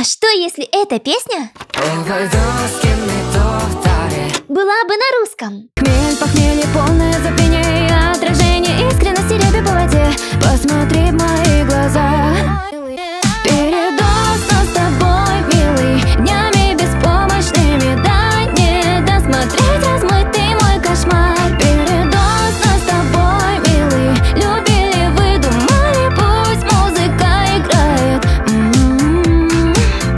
А что, если эта песня была бы на русском? Хмель, похмелье, пом...